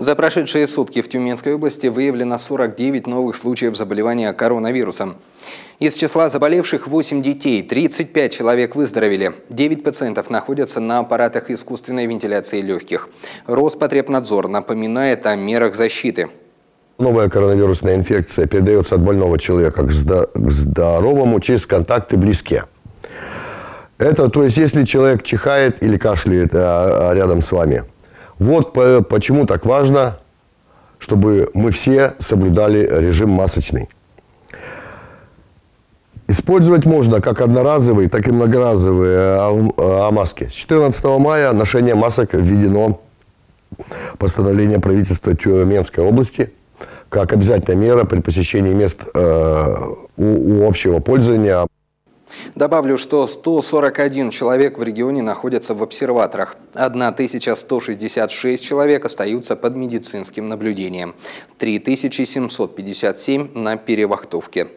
За прошедшие сутки в Тюменской области выявлено 49 новых случаев заболевания коронавирусом. Из числа заболевших 8 детей, 35 человек выздоровели, 9 пациентов находятся на аппаратах искусственной вентиляции легких. Роспотребнадзор напоминает о мерах защиты. Новая коронавирусная инфекция передается от больного человека к здоровому через контакты близкие. Это, то есть, если человек чихает или кашляет а рядом с вами – вот почему так важно, чтобы мы все соблюдали режим масочный. Использовать можно как одноразовые, так и многоразовые а, а, маски. С 14 мая ношение масок введено постановление правительства Тюменской области как обязательная мера при посещении мест э, у, у общего пользования. Добавлю, что 141 человек в регионе находятся в обсерваторах. 1166 человек остаются под медицинским наблюдением. 3757 на перевахтовке.